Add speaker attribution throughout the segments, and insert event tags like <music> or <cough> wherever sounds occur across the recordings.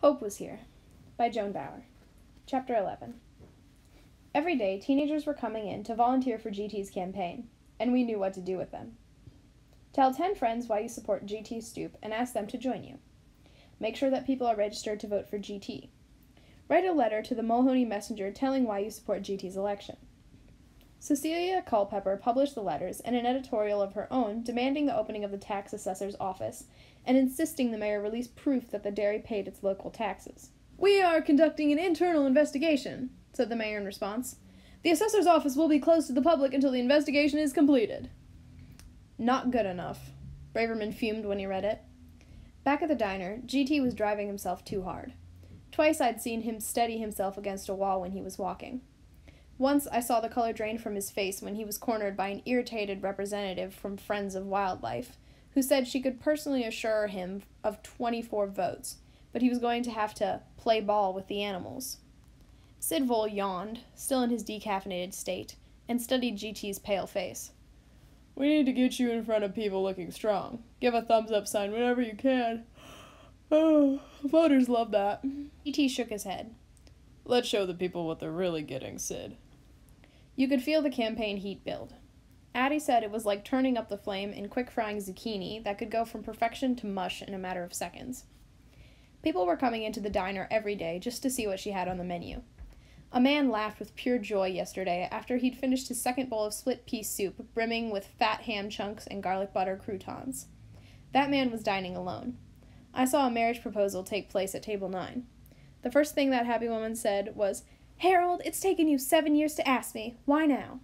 Speaker 1: Hope Was Here by Joan Bauer. Chapter 11. Every day, teenagers were coming in to volunteer for GT's campaign, and we knew what to do with them. Tell 10 friends why you support GT Stoop and ask them to join you. Make sure that people are registered to vote for GT. Write a letter to the Mulhoney Messenger telling why you support GT's election. Cecilia Culpepper published the letters and an editorial of her own demanding the opening of the tax assessor's office and insisting the mayor release proof that the dairy paid its local taxes. We are conducting an internal investigation, said the mayor in response. The assessor's office will be closed to the public until the investigation is completed. Not good enough. Braverman fumed when he read it. Back at the diner, GT was driving himself too hard. Twice I'd seen him steady himself against a wall when he was walking. Once I saw the color drain from his face when he was cornered by an irritated representative from Friends of Wildlife, who said she could personally assure him of 24 votes, but he was going to have to play ball with the animals. Sid Vole yawned, still in his decaffeinated state, and studied GT's pale face.
Speaker 2: We need to get you in front of people looking strong. Give a thumbs up sign whenever you can. Oh, <sighs> voters love that.
Speaker 1: GT shook his head.
Speaker 2: Let's show the people what they're really getting, Sid.
Speaker 1: You could feel the campaign heat build. Addie said it was like turning up the flame in quick frying zucchini that could go from perfection to mush in a matter of seconds. People were coming into the diner every day just to see what she had on the menu. A man laughed with pure joy yesterday after he'd finished his second bowl of split pea soup, brimming with fat ham chunks and garlic butter croutons. That man was dining alone. I saw a marriage proposal take place at table nine. The first thing that happy woman said was, Harold, it's taken you seven years to ask me. Why now?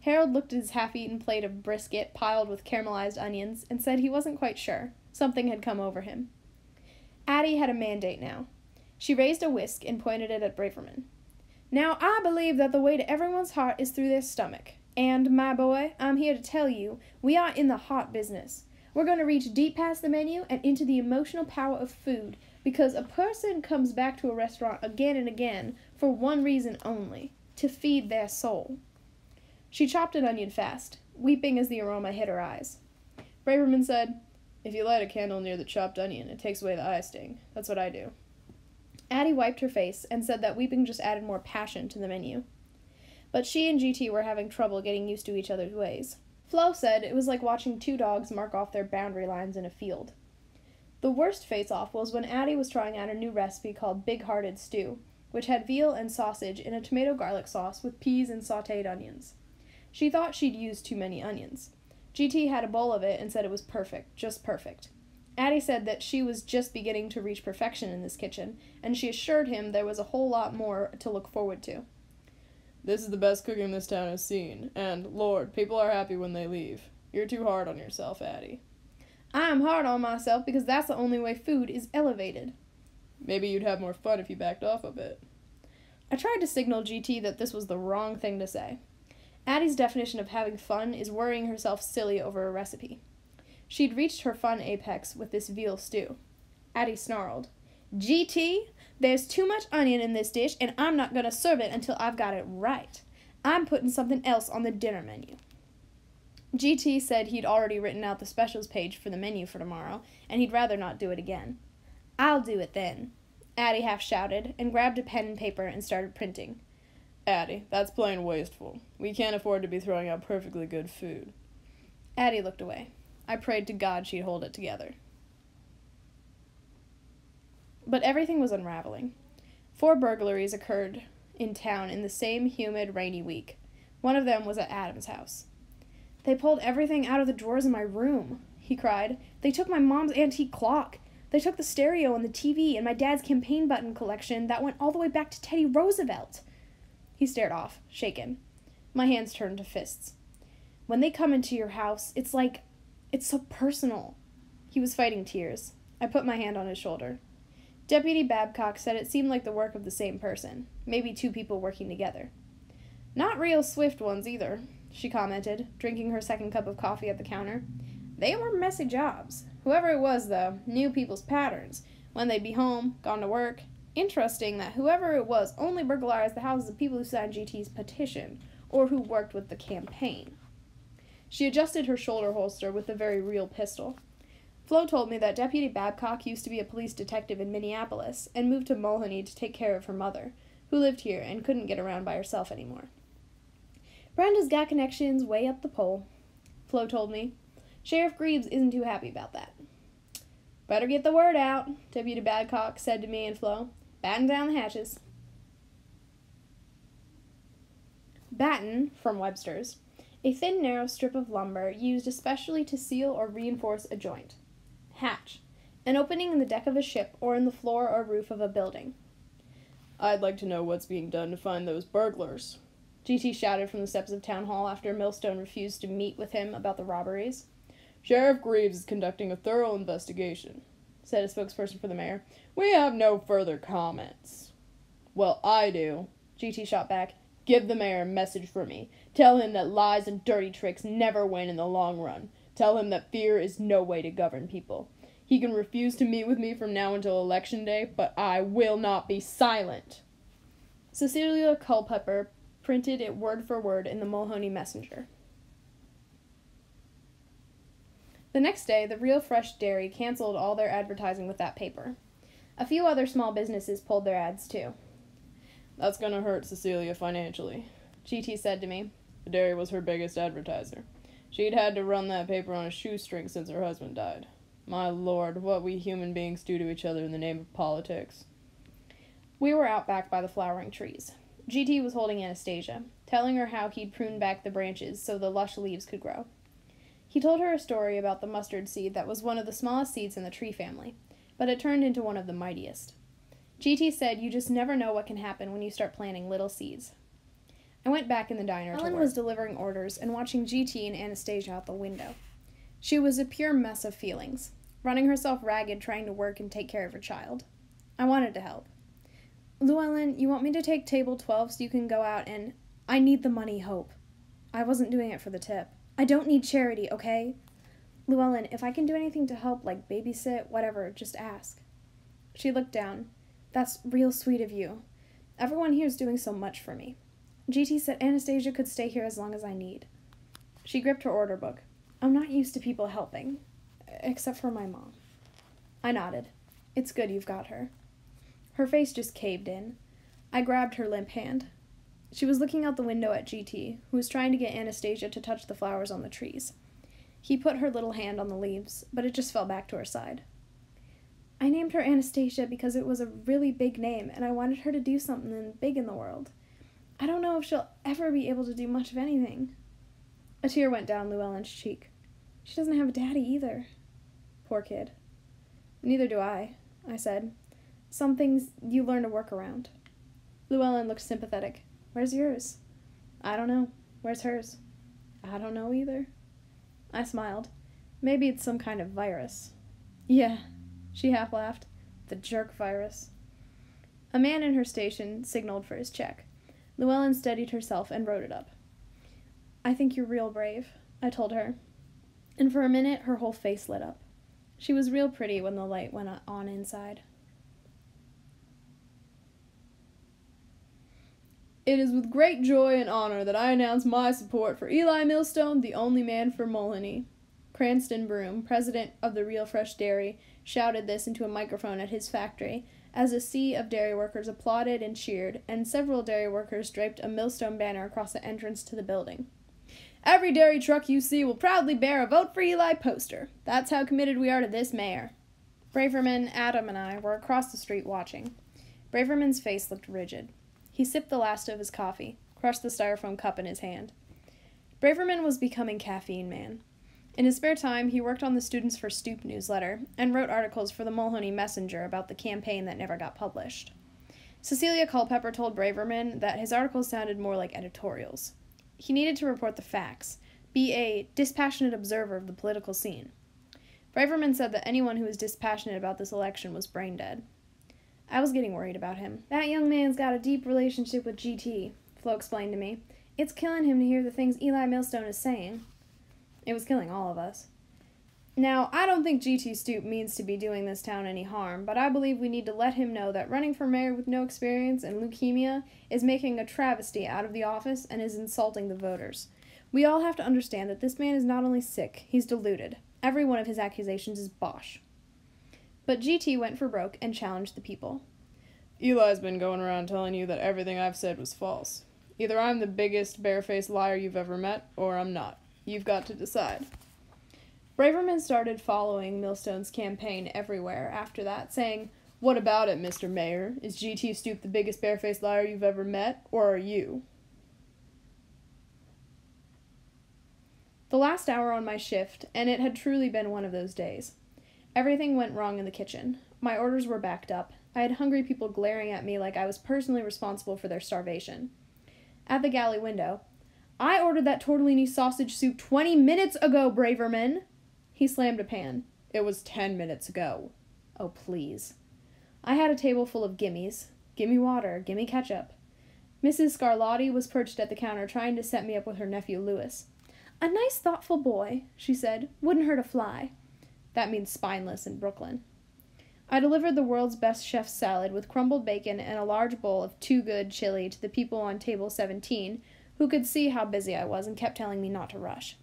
Speaker 1: Harold looked at his half eaten plate of brisket piled with caramelized onions and said he wasn't quite sure. Something had come over him. Addie had a mandate now. She raised a whisk and pointed it at Braverman. Now, I believe that the way to everyone's heart is through their stomach. And, my boy, I'm here to tell you, we are in the heart business. We're going to reach deep past the menu and into the emotional power of food because a person comes back to a restaurant again and again for one reason only to feed their soul. She chopped an onion fast, weeping as the aroma hit her eyes. Braverman said, If you light a candle near the chopped onion, it takes away the eye sting. That's what I do. Addie wiped her face and said that weeping just added more passion to the menu. But she and GT were having trouble getting used to each other's ways. Flo said it was like watching two dogs mark off their boundary lines in a field. The worst face off was when Addie was trying out a new recipe called Big Hearted Stew, which had veal and sausage in a tomato garlic sauce with peas and sauteed onions. She thought she'd used too many onions. GT had a bowl of it and said it was perfect, just perfect. Addie said that she was just beginning to reach perfection in this kitchen, and she assured him there was a whole lot more to look forward to.
Speaker 2: This is the best cooking this town has seen, and, Lord, people are happy when they leave. You're too hard on yourself, Addie.
Speaker 1: I'm hard on myself because that's the only way food is elevated.
Speaker 2: Maybe you'd have more fun if you backed off a bit.
Speaker 1: I tried to signal GT that this was the wrong thing to say. Addie's definition of having fun is worrying herself silly over a recipe. She'd reached her fun apex with this veal stew. Addie snarled, GT, there's too much onion in this dish, and I'm not going to serve it until I've got it right. I'm putting something else on the dinner menu. GT said he'd already written out the specials page for the menu for tomorrow, and he'd rather not do it again. I'll do it then, Addie half shouted, and grabbed a pen and paper and started printing.
Speaker 2: Addie, that's plain wasteful. We can't afford to be throwing out perfectly good food.
Speaker 1: Addie looked away. I prayed to God she'd hold it together. But everything was unraveling. Four burglaries occurred in town in the same humid, rainy week. One of them was at Adam's house. They pulled everything out of the drawers in my room, he cried. They took my mom's antique clock. They took the stereo and the TV and my dad's campaign button collection that went all the way back to Teddy Roosevelt. He stared off, shaken. My hands turned to fists. When they come into your house, it's like. it's so personal. He was fighting tears. I put my hand on his shoulder. Deputy Babcock said it seemed like the work of the same person, maybe two people working together. Not real swift ones either, she commented, drinking her second cup of coffee at the counter. They were messy jobs. Whoever it was, though, knew people's patterns when they'd be home, gone to work. Interesting that whoever it was only burglarized the houses of people who signed GT's petition or who worked with the campaign. She adjusted her shoulder holster with a very real pistol. Flo told me that Deputy Babcock used to be a police detective in Minneapolis and moved to Mulhoney to take care of her mother, who lived here and couldn't get around by herself anymore. Brenda's got connections way up the pole, Flo told me. Sheriff Greaves isn't too happy about that. Better get the word out, Deputy Babcock said to me and Flo. Batten down the hatches. Batten, from Webster's, a thin, narrow strip of lumber used especially to seal or reinforce a joint. Hatch, an opening in the deck of a ship or in the floor or roof of a building.
Speaker 2: I'd like to know what's being done to find those burglars.
Speaker 1: GT shouted from the steps of Town Hall after Millstone refused to meet with him about the robberies.
Speaker 2: Sheriff Greaves is conducting a thorough investigation, said a spokesperson for the mayor. We have no further comments. Well, I do, GT shot back. Give the mayor a message for me. Tell him that lies and dirty tricks never win in the long run. Tell him that fear is no way to govern people. He can refuse to meet with me from now until election day, but I will not be silent.
Speaker 1: Cecilia Culpepper printed it word for word in the Mulhoney Messenger. The next day, the Real Fresh Dairy canceled all their advertising with that paper. A few other small businesses pulled their ads too.
Speaker 2: That's gonna hurt Cecilia financially,
Speaker 1: GT said to me.
Speaker 2: The dairy was her biggest advertiser. She'd had to run that paper on a shoestring since her husband died. My lord, what we human beings do to each other in the name of politics.
Speaker 1: We were out back by the flowering trees. GT was holding Anastasia, telling her how he'd pruned back the branches so the lush leaves could grow. He told her a story about the mustard seed that was one of the smallest seeds in the tree family, but it turned into one of the mightiest. GT said you just never know what can happen when you start planting little seeds. I went back in the diner. Ellen was delivering orders and watching GT and Anastasia out the window. She was a pure mess of feelings, running herself ragged trying to work and take care of her child. I wanted to help. Lou Ellen, you want me to take table 12 so you can go out and. I need the money, Hope. I wasn't doing it for the tip. I don't need charity, okay? Lou Ellen, if I can do anything to help, like babysit, whatever, just ask. She looked down. That's real sweet of you. Everyone here is doing so much for me. GT said Anastasia could stay here as long as I need. She gripped her order book. I'm not used to people helping, except for my mom. I nodded. It's good you've got her. Her face just caved in. I grabbed her limp hand. She was looking out the window at GT, who was trying to get Anastasia to touch the flowers on the trees. He put her little hand on the leaves, but it just fell back to her side. I named her Anastasia because it was a really big name, and I wanted her to do something big in the world. I don't know if she'll ever be able to do much of anything. A tear went down Lou Ellen's cheek. She doesn't have a daddy either. Poor kid. Neither do I, I said. Some things you learn to work around. Lou Ellen looked sympathetic. Where's yours? I don't know. Where's hers? I don't know either. I smiled. Maybe it's some kind of virus. Yeah, she half laughed. The jerk virus. A man in her station signaled for his check. Lou Ellen steadied herself and wrote it up. I think you're real brave, I told her. And for a minute, her whole face lit up. She was real pretty when the light went on inside.
Speaker 2: It is with great joy and honor that I announce my support for Eli Millstone, the only man for Mulhoney. Cranston Broom, president of the Real Fresh Dairy, shouted this into a microphone at his factory as a sea of dairy workers applauded and cheered, and several dairy workers draped a millstone banner across the entrance to the building. Every dairy truck you see will proudly bear a Vote for Eli poster. That's how committed we are to this mayor. Braverman, Adam, and I were across the street watching. Braverman's face looked rigid. He sipped the last of his coffee, crushed the styrofoam cup in his hand. Braverman was becoming caffeine man. In his spare time, he worked on the Students for Stoop newsletter and wrote articles for the Mulhoney Messenger about the campaign that never got published. Cecilia Culpepper told Braverman that his articles sounded more like editorials. He needed to report the facts, be a dispassionate observer of the political scene. Braverman said that anyone who was dispassionate about this election was brain dead. I was getting worried about him. That young man's got a deep relationship with GT, Flo explained to me. It's killing him to hear the things Eli Millstone is saying. It was killing all of us. Now, I don't think GT Stoop means to be doing this town any harm, but I believe we need to let him know that running for mayor with no experience and leukemia is making a travesty out of the office and is insulting the voters. We all have to understand that this man is not only sick, he's deluded. Every one of his accusations is bosh. But GT went for broke and challenged the people.
Speaker 1: Eli's been going around telling you that everything I've said was false. Either I'm the biggest barefaced liar you've ever met, or I'm not. You've got to decide.
Speaker 2: Braverman started following Millstone's campaign everywhere after that, saying, What about it, Mr. Mayor? Is GT Stoop the biggest barefaced liar you've ever met, or are you? The last hour on my shift, and it had truly been one of those days. Everything went wrong in the kitchen. My orders were backed up. I had hungry people glaring at me like I was personally responsible for their starvation. At the galley window, I ordered that tortellini sausage soup 20 minutes ago, Braverman! He slammed a pan. It was 10 minutes ago. Oh, please. I had a table full of gimmies. Gimme water, gimme ketchup. Mrs. Scarlatti was perched at the counter trying to set me up with her nephew Louis. A nice, thoughtful boy, she said. Wouldn't hurt a fly. That means spineless in Brooklyn. I delivered the world's best chef's salad with crumbled bacon and a large bowl of too good chili to the people on table 17, who could see how busy I was and kept telling me not to rush.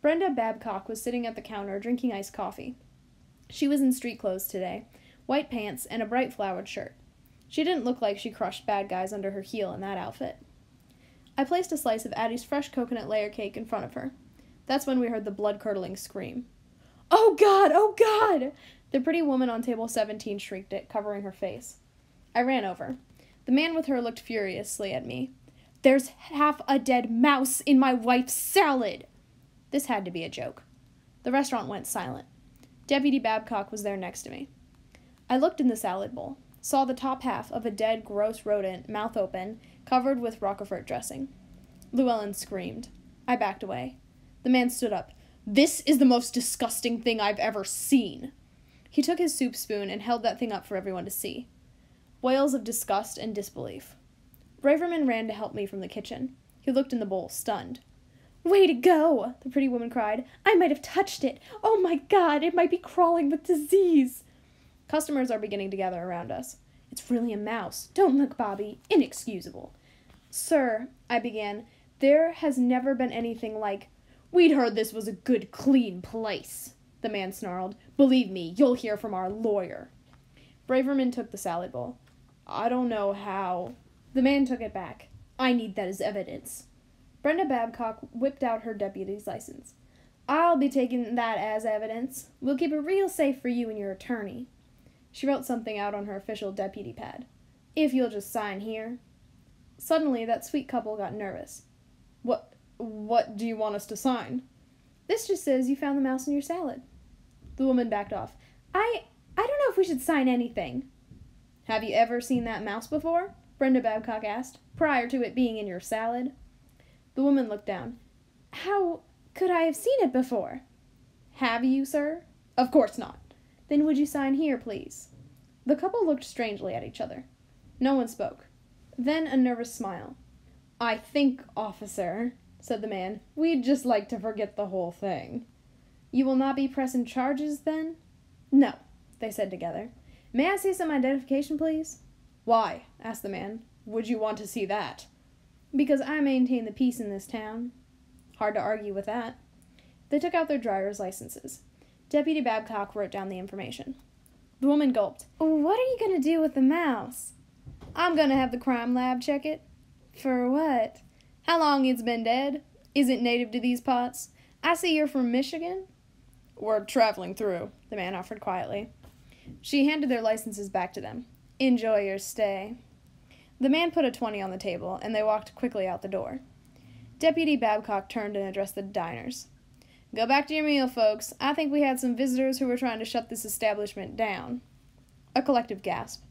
Speaker 2: Brenda Babcock was sitting at the counter drinking iced coffee. She was in street clothes today white pants and a bright flowered shirt. She didn't look like she crushed bad guys under her heel in that outfit. I placed a slice of Addie's fresh coconut layer cake in front of her. That's when we heard the blood curdling scream. Oh God! Oh God! The pretty woman on table 17 shrieked it, covering her face. I ran over. The man with her looked furiously at me. There's half a dead mouse in my wife's salad! This had to be a joke. The restaurant went silent. Deputy Babcock was there next to me. I looked in the salad bowl, saw the top half of a dead, gross rodent, mouth open, covered with Roquefort dressing. Lou Ellen screamed. I backed away. The man stood up. This is the most disgusting thing I've ever seen. He took his soup spoon and held that thing up for everyone to see. Wails of disgust and disbelief. Braverman ran to help me from the kitchen. He looked in the bowl, stunned. Way to go! the pretty woman cried. I might have touched it. Oh my god, it might be crawling with disease. Customers are beginning to gather around us. It's really a mouse. Don't look, Bobby. Inexcusable. Sir, I began, there has never been anything like. We'd heard this was a good, clean place, the man snarled. Believe me, you'll hear from our lawyer. Braverman took the salad bowl. I don't know how. The man took it back. I need that as evidence. Brenda Babcock whipped out her deputy's license. I'll be taking that as evidence. We'll keep it real safe for you and your attorney. She wrote something out on her official deputy pad. If you'll just sign here. Suddenly, that sweet couple got nervous. What what do you want us to sign? This just says you found the mouse in your salad. The woman backed off. I I don't know if we should sign anything. Have you ever seen that mouse before? Brenda Babcock asked, prior to it being in your salad. The woman looked down. How could I have seen it before? Have you, sir? Of course not. Then would you sign here, please? The couple looked strangely at each other. No one spoke. Then a nervous smile. I think, officer, said the man, we'd just like to forget the whole thing. You will not be pressing charges, then? No, they said together. May I see some identification, please? Why? asked the man. Would you want to see that? Because I maintain the peace in this town. Hard to argue with that. They took out their driver's licenses. Deputy Babcock wrote down the information. The woman gulped. What are you going to do with the mouse? I'm going to have the crime lab check it. For what? How long it's been dead? Is it native to these parts? I see you're from Michigan. We're traveling through, the man offered quietly. She handed their licenses back to them. Enjoy your stay. The man put a 20 on the table, and they walked quickly out the door. Deputy Babcock turned and addressed the diners. Go back to your meal, folks. I think we had some visitors who were trying to shut this establishment down. A collective gasp.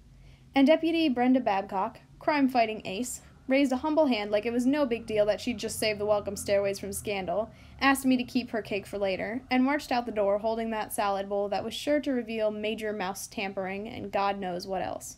Speaker 2: And Deputy Brenda Babcock, crime fighting ace, raised a humble hand like it was no big deal that she'd just saved the welcome stairways from scandal, asked me to keep her cake for later, and marched out the door holding that salad bowl that was sure to reveal major mouse tampering and God knows what else.